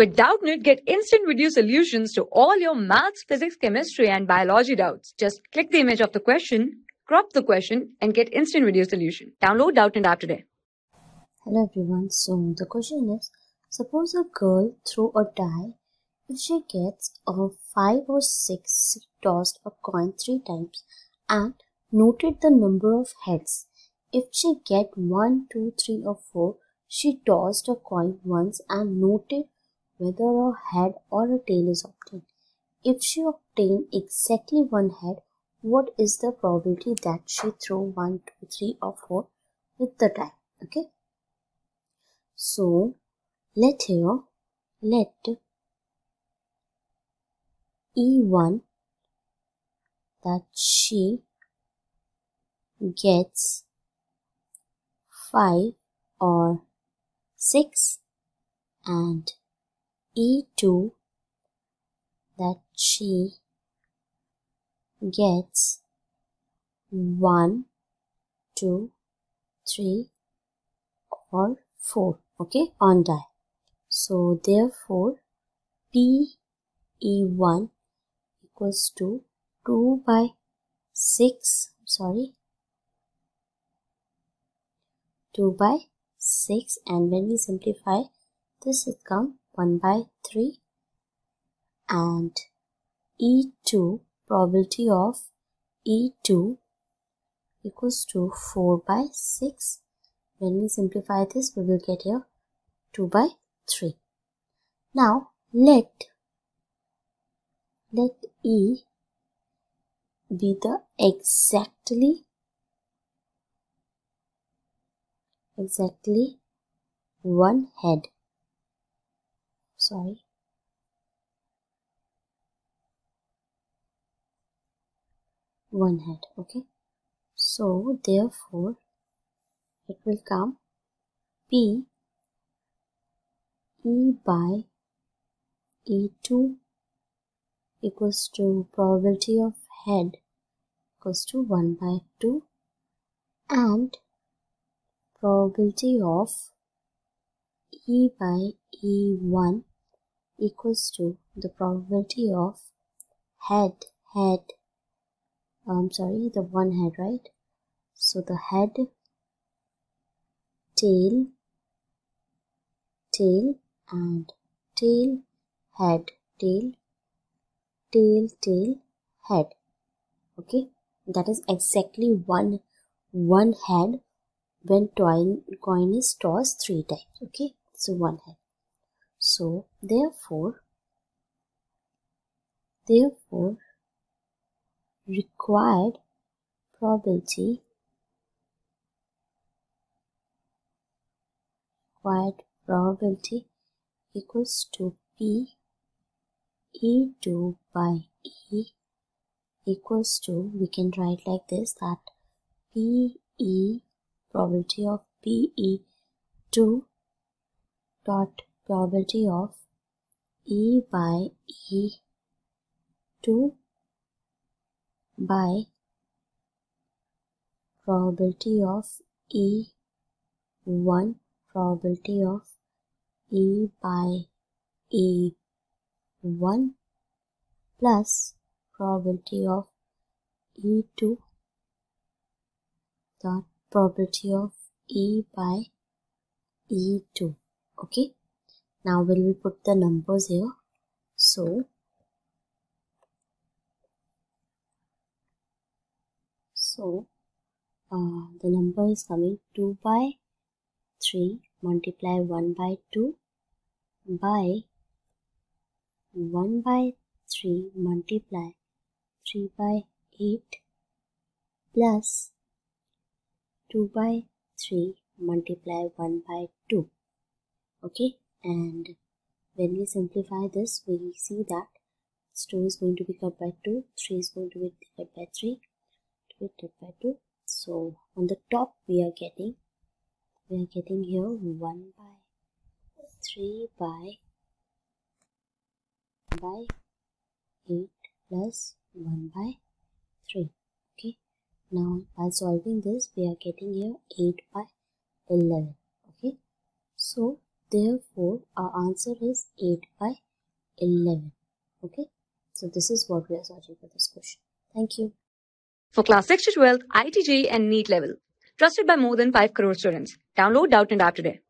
With Doubtnut, get instant video solutions to all your maths, physics, chemistry, and biology doubts. Just click the image of the question, crop the question, and get instant video solution. Download Doubtnut app today. Hello everyone. So the question is: Suppose a girl threw a die. If she gets a five or six, she tossed a coin three times and noted the number of heads. If she get one, two, three, or four, she tossed a coin once and noted whether a head or a tail is obtained. If she obtained exactly one head, what is the probability that she throw one, two, three, or four with the die? Okay. So let here let E1 that she gets 5 or 6 and E2 that she gets 1, 2, 3 or 4 okay on die. So therefore P E1 equals to 2 by 6 sorry 2 by 6 and when we simplify this will come 1 by 3 and E2 probability of E2 equals to 4 by 6 when we simplify this we will get here 2 by 3 now let let E be the exactly exactly one head sorry. One head okay? So therefore it will come p e by e2 equals to probability of head equals to 1 by 2 and probability of E by E1 equals to the probability of head head I'm sorry the one head right? So the head tail tail and tail head tail tail tail head. Okay? That is exactly one one head when coin coin is tossed three times. Okay? So one head so therefore therefore required probability required probability equals to p E2 by E equals to, we can write like this that PE probability of PE2 dot probability of E by E2 by probability of E1 probability of E by E 1 plus probability of E2 dot probability of E by E2 okay now will we put the numbers here. So so uh, the number is coming 2 by 3 multiply 1 by 2 by 1 by 3 multiply 3 by 8 plus 2 by 3 multiply 1 by 2 okay and when we simplify this we see that 2 is going to be cut by 2 3 is going to be cut by 3 2 is cut by 2 so on the top we are getting we are getting here 1 by 3 by by 8 plus 1 by 3 okay. Now by solving this we are getting here 8 by 11 okay. So therefore our answer is 8 by 11 okay? So this is what we are searching for this question. Thank you. For class 6 to 12 IIT JEE and NEET level. Trusted by more than 5 crore students. Download Doubtnut app today